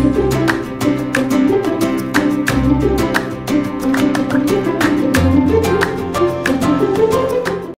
Thank you.